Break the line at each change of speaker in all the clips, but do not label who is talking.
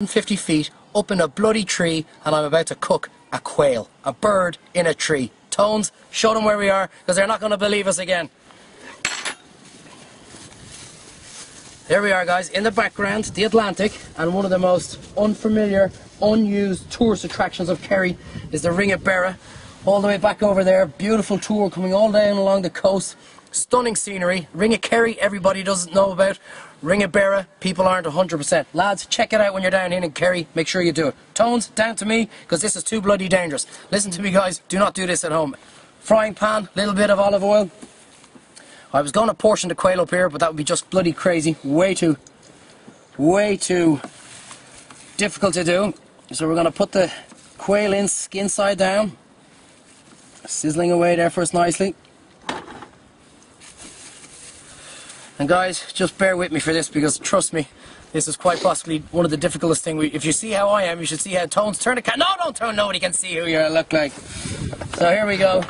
150 feet up in a bloody tree and I'm about to cook a quail, a bird in a tree. Tones, show them where we are because they're not going to believe us again. There we are guys, in the background, the Atlantic and one of the most unfamiliar, unused tourist attractions of Kerry is the Ring of Beara. All the way back over there, beautiful tour coming all down along the coast. Stunning scenery. Ring of Kerry, everybody doesn't know about. Ring of Beara, people aren't 100%. Lads, check it out when you're down here in Kerry. Make sure you do it. Tones, down to me, because this is too bloody dangerous. Listen to me, guys. Do not do this at home. Frying pan, little bit of olive oil. I was going to portion the quail up here, but that would be just bloody crazy. Way too, way too difficult to do. So we're going to put the quail in, skin side down. Sizzling away there for us nicely. And guys, just bear with me for this because trust me, this is quite possibly one of the difficultest things. If you see how I am, you should see how Tones turn the cat. No, don't turn. Nobody can see who you look like. So here we go.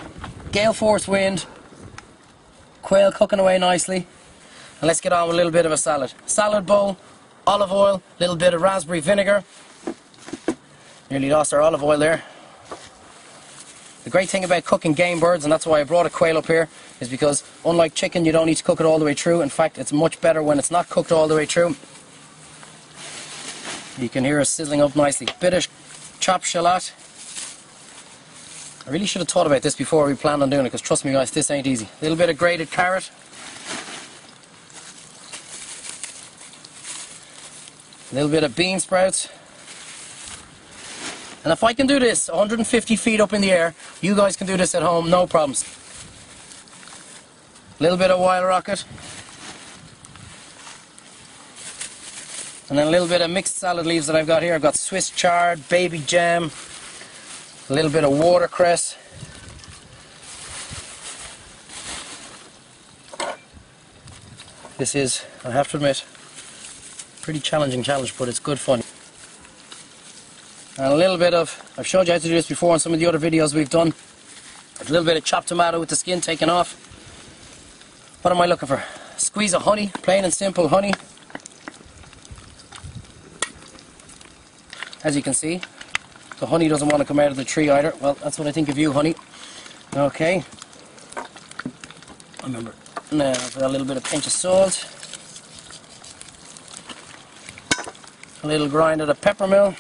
Gale force wind. Quail cooking away nicely. And let's get on with a little bit of a salad. Salad bowl, olive oil, little bit of raspberry vinegar. Nearly lost our olive oil there. The great thing about cooking game birds, and that's why I brought a quail up here, is because unlike chicken, you don't need to cook it all the way through. In fact, it's much better when it's not cooked all the way through. You can hear it sizzling up nicely. Bit of chopped shallot. I really should have thought about this before we planned on doing it, because trust me guys, this ain't easy. A little bit of grated carrot. A little bit of bean sprouts. And if I can do this 150 feet up in the air, you guys can do this at home, no problems. A little bit of wild rocket. And then a little bit of mixed salad leaves that I've got here. I've got Swiss chard, baby gem, a little bit of watercress. This is, I have to admit, pretty challenging challenge, but it's good fun. And a little bit of, I've showed you how to do this before in some of the other videos we've done. A little bit of chopped tomato with the skin taken off. What am I looking for? Squeeze of honey, plain and simple honey. As you can see, the honey doesn't want to come out of the tree either. Well, that's what I think of you, honey. Okay. Remember, now a little bit of pinch of salt. A little grind of the peppermill.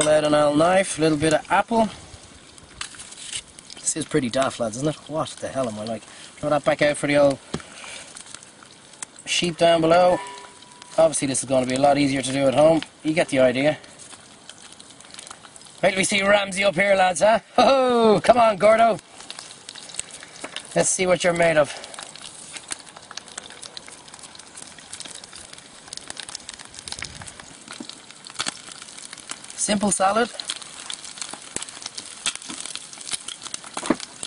Pull out an old knife, a little bit of apple. This is pretty daft, lads, isn't it? What the hell am I like? Throw that back out for the old sheep down below. Obviously this is going to be a lot easier to do at home. You get the idea. Wait till we see Ramsay up here, lads, huh? Oh, come on, Gordo. Let's see what you're made of. Simple salad.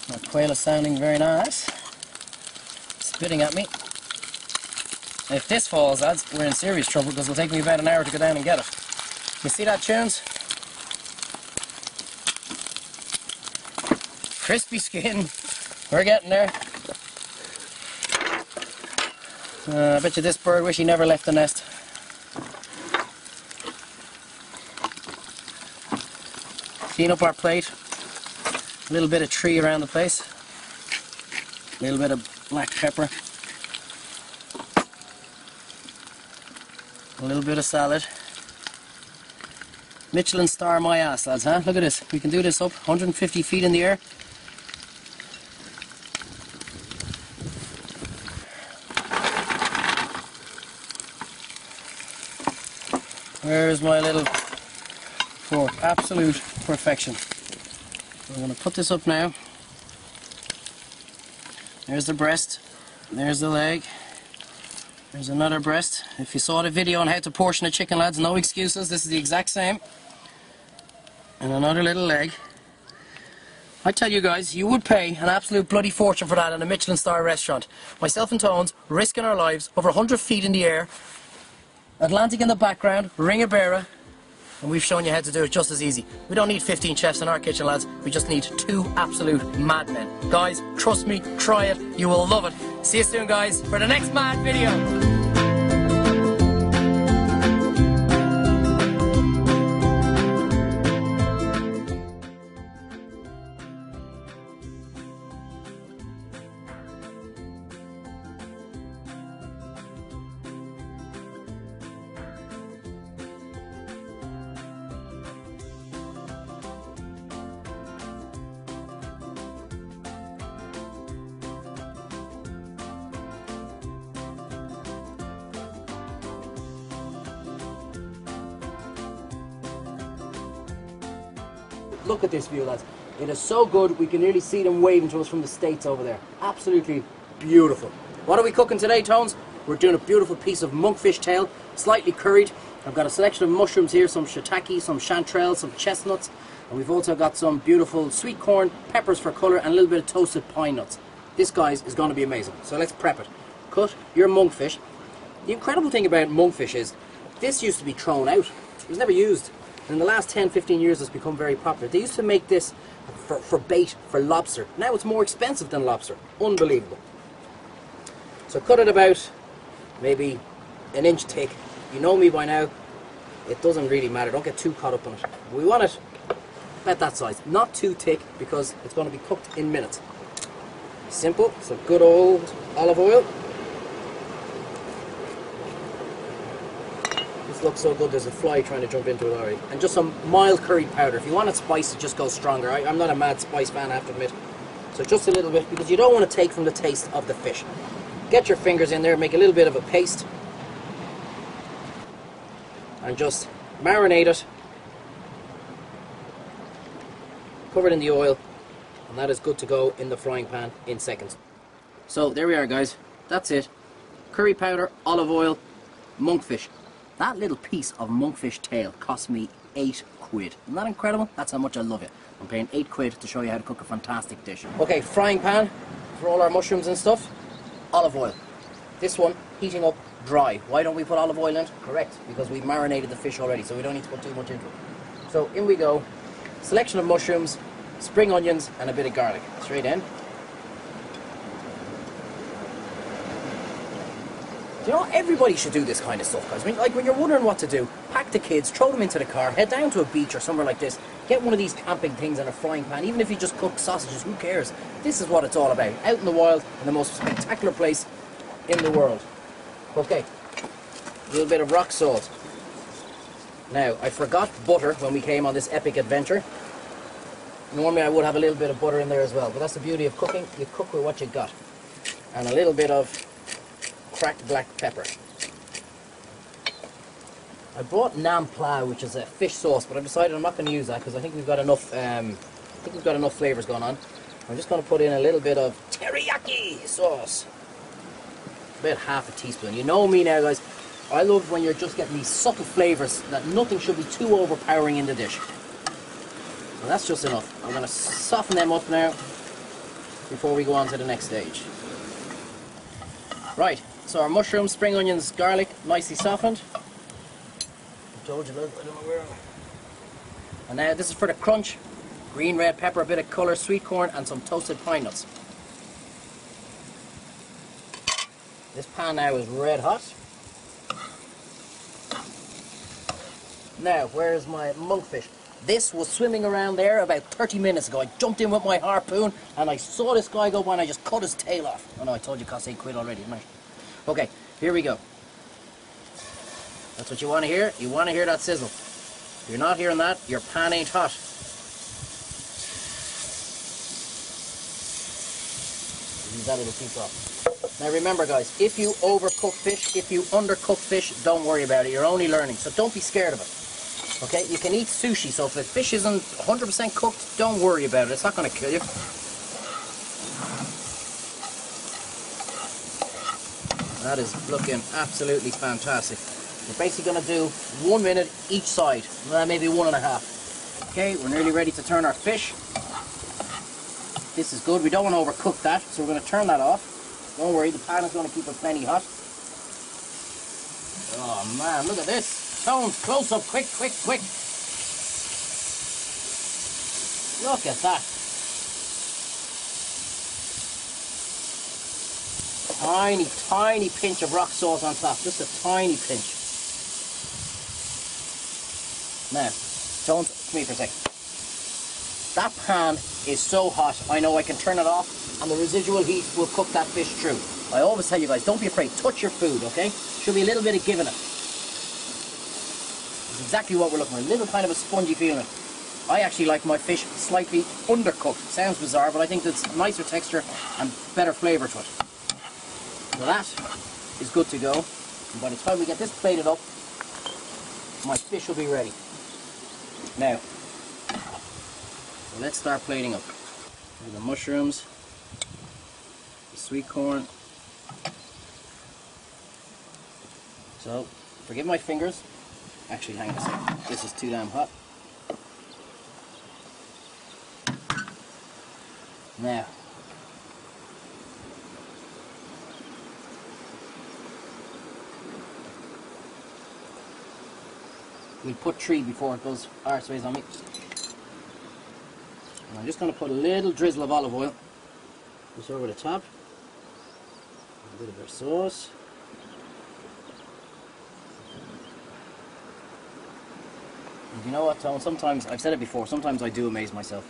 My quail is sounding very nice. Spitting at me. If this falls, lads, we're in serious trouble because it'll take me about an hour to go down and get it. You see that, Tones? Crispy skin. We're getting there. Uh, I bet you this bird wish he never left the nest. Clean up our plate. A little bit of tree around the place. A little bit of black pepper. A little bit of salad. Michelin star my ass, lads, huh? Look at this. We can do this up 150 feet in the air. Where's my little fork? Absolute perfection. I'm going to put this up now. There's the breast. There's the leg. There's another breast. If you saw the video on how to portion a chicken, lads, no excuses. This is the exact same. And another little leg. I tell you guys, you would pay an absolute bloody fortune for that in a Michelin star restaurant. Myself and Tones risking our lives over 100 feet in the air. Atlantic in the background, Ring of Beara, and we've shown you how to do it just as easy. We don't need 15 chefs in our kitchen, lads. We just need two absolute madmen. Guys, trust me, try it. You will love it. See you soon, guys, for the next mad video. Look at this view, lads. It is so good, we can nearly see them waving to us from the States over there. Absolutely beautiful. What are we cooking today, Tones? We're doing a beautiful piece of monkfish tail, slightly curried. I've got a selection of mushrooms here, some shiitake, some chanterelle, some chestnuts, and we've also got some beautiful sweet corn, peppers for colour, and a little bit of toasted pine nuts. This, guys, is going to be amazing. So let's prep it. Cut your monkfish. The incredible thing about monkfish is this used to be thrown out. It was never used. In the last 10, 15 years, it's become very popular. They used to make this for, for bait, for lobster. Now it's more expensive than lobster. Unbelievable. So cut it about maybe an inch thick. You know me by now. It doesn't really matter. Don't get too caught up on it. We want it about that size. Not too thick because it's going to be cooked in minutes. Simple. So good old olive oil. Looks so good there's a fly trying to jump into it already. And just some mild curry powder. If you want it spicy, just go stronger. I, am not a mad spice fan, I have to admit. So just a little bit, because you don't want to take from the taste of the fish. Get your fingers in there, make a little bit of a paste. And just marinate it. Cover it in the oil. And that is good to go in the frying pan in seconds. So there we are guys. That's it. Curry powder, olive oil, monkfish. That little piece of monkfish tail cost me eight quid. Isn't that incredible? That's how much I love it. I'm paying eight quid to show you how to cook a fantastic dish. Okay, frying pan for all our mushrooms and stuff. Olive oil. This one heating up dry. Why don't we put olive oil in? Correct, because we marinated the fish already, so we don't need to put too much into it. So in we go. Selection of mushrooms, spring onions, and a bit of garlic. Straight in. You know, everybody should do this kind of stuff, guys. I mean, like when you're wondering what to do, pack the kids, throw them into the car, head down to a beach or somewhere like this, get one of these camping things in a frying pan, even if you just cook sausages, who cares? This is what it's all about. Out in the wild, in the most spectacular place in the world. Okay, a little bit of rock salt. Now, I forgot butter when we came on this epic adventure. Normally I would have a little bit of butter in there as well, but that's the beauty of cooking. You cook with what you got. And a little bit of cracked black pepper. I bought Nam Pla, which is a fish sauce, but I've decided I'm not going to use that because I think we've got enough. Um, I think we've got enough flavors going on. I'm just going to put in a little bit of teriyaki sauce, about half a teaspoon. You know me now, guys. I love when you're just getting these subtle flavors that nothing should be too overpowering in the dish. So that's just enough. I'm going to soften them up now before we go on to the next stage. Right, so our mushrooms, spring onions, garlic, nicely softened. I told you, look, I don't know where And now this is for the crunch. Green, red pepper, a bit of colour, sweet corn, and some toasted pine nuts. This pan now is red hot. Now, where's my monkfish? This was swimming around there about 30 minutes ago. I jumped in with my harpoon and I saw this guy go by and I just cut his tail off. Oh no, I told you it cost 8 quid already, didn't I? Okay, here we go. That's what you want to hear. You want to hear that sizzle. If you're not hearing that, your pan ain't hot. Use that little piece off. Now remember guys, if you overcook fish, if you undercook fish, don't worry about it. You're only learning, so don't be scared of it. Okay, you can eat sushi, so if the fish isn't 100% cooked, don't worry about it. It's not going to kill you. That is looking absolutely fantastic. We're basically going to do one minute each side, uh, maybe one and a half. Okay, we're nearly ready to turn our fish. This is good. We don't want to overcook that, so we're going to turn that off. Don't worry, the pan is going to keep it plenty hot. Oh man, look at this. Tones, close up, quick, quick, quick. Look at that. Tiny, tiny pinch of rock salt on top. Just a tiny pinch. Now, don't come here for a second. That pan is so hot, I know I can turn it off and the residual heat will cook that fish through. I always tell you guys, don't be afraid, touch your food, okay? Should be a little bit of giving it. It's exactly what we're looking for, a little kind of a spongy feeling. I actually like my fish slightly undercooked. Sounds bizarre, but I think a nicer texture and better flavour to it. So that is good to go. And by the time we get this plated up, my fish will be ready. Now, let's start plating up. The mushrooms, the sweet corn. So, forgive my fingers. Actually, hang on a second. This is too damn hot. Now, we'll put three before it goes arseways on me. And I'm just going to put a little drizzle of olive oil just over the top. A little bit of our sauce. And you know what, Tom? Sometimes, I've said it before, sometimes I do amaze myself.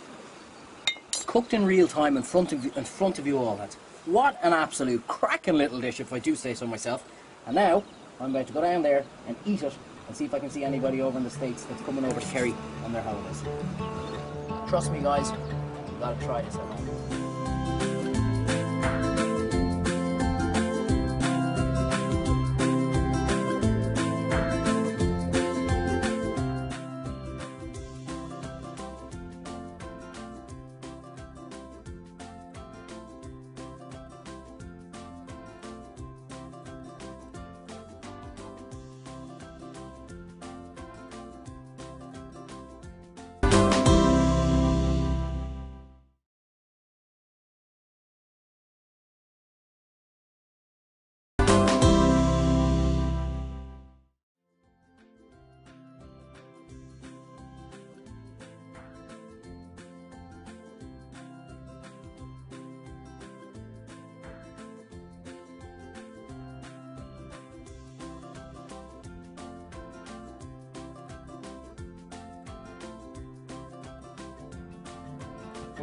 Cooked in real time in front of you, in front of you all, lads. What an absolute cracking little dish, if I do say so myself. And now, I'm going to go down there and eat it and see if I can see anybody over in the States that's coming over to Kerry on their holidays. Trust me, guys, you gotta try this at home.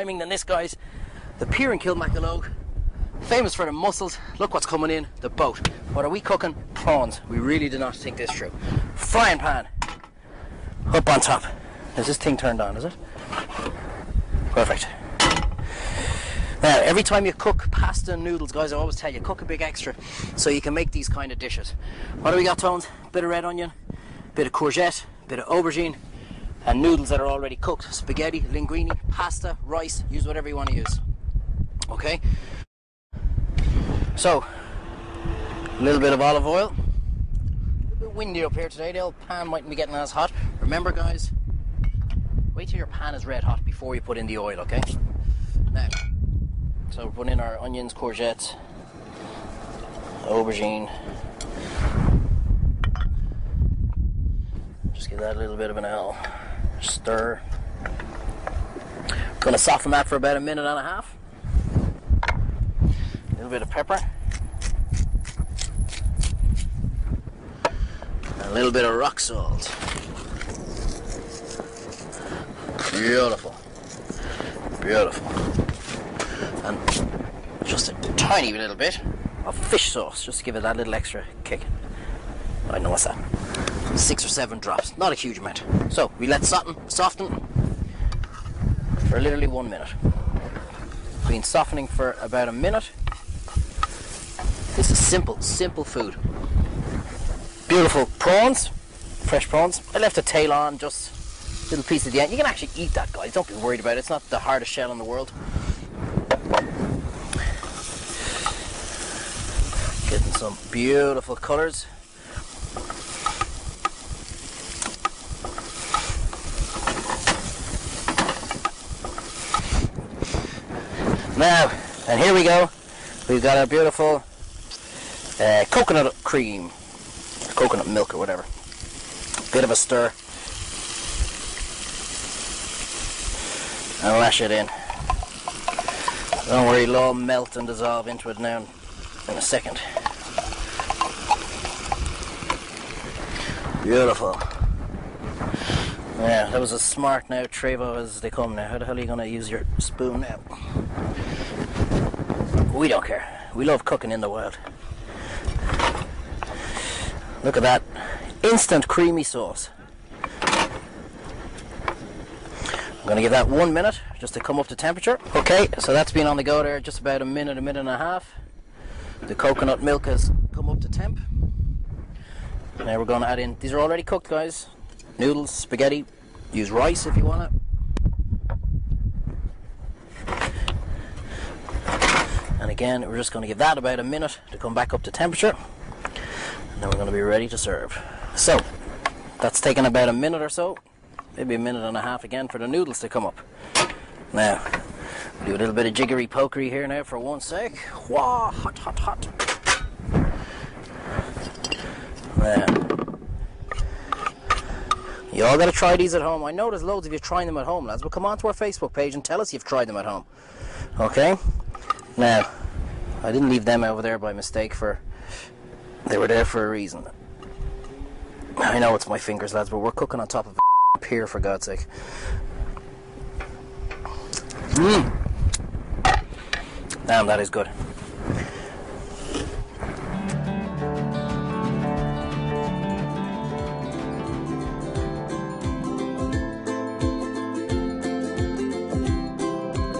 than this, guys. The pier in Kilmakilloge, famous for the mussels. Look what's coming in, the boat. What are we cooking? Prawns. We really did not think this through. Frying pan. Up on top. Is this thing turned on, is it? Perfect. Now, every time you cook pasta and noodles, guys, I always tell you, cook a big extra so you can make these kind of dishes. What do we got, Tones? Bit of red onion, bit of courgette, bit of aubergine, and noodles that are already cooked. Spaghetti, linguine, pasta, rice, use whatever you want to use. Okay? So, a little bit of olive oil. A bit windy up here today, the old pan mightn't be getting as hot. Remember, guys, wait till your pan is red hot before you put in the oil, okay? Now, so we're putting in our onions, courgettes, aubergine. Just give that a little bit of an L. Stir. Gonna soften that for about a minute and a half. A little bit of pepper. A little bit of rock salt. Beautiful. Beautiful. And just a tiny little bit of fish sauce, just to give it that little extra kick. I know what's that. Six or seven drops, not a huge amount. So we let soften, soften for literally one minute. Been softening for about a minute. This is simple, simple food. Beautiful prawns, fresh prawns. I left a tail on just little piece at the end. You can actually eat that, guys. Don't be worried about it. It's not the hardest shell in the world. Getting some beautiful colours. Now, and here we go. We've got our beautiful uh, coconut cream, coconut milk or whatever. Bit of a stir. And lash it in. Don't worry, it'll all melt and dissolve into it now in a second. Beautiful. Yeah, that was a smart now, Trevo, as they come now. How the hell are you going to use your spoon now? We don't care. We love cooking in the wild. Look at that. Instant creamy sauce. I'm going to give that one minute just to come up to temperature. Okay, so that's been on the go there just about a minute, a minute and a half. The coconut milk has come up to temp. Now we're going to add in, these are already cooked guys. Noodles, spaghetti, use rice if you want it. And again, we're just going to give that about a minute to come back up to temperature. And then we're going to be ready to serve. So, that's taken about a minute or so. Maybe a minute and a half again for the noodles to come up. Now, do a little bit of jiggery pokery here now for one sec. Wah, hot, hot, hot. There. You all gotta try these at home. I know there's loads of you trying them at home, lads, but come on to our Facebook page and tell us you've tried them at home. Okay? Now, I didn't leave them over there by mistake for. They were there for a reason. I know it's my fingers, lads, but we're cooking on top of a pier for God's sake. Mmm. Damn, that is good.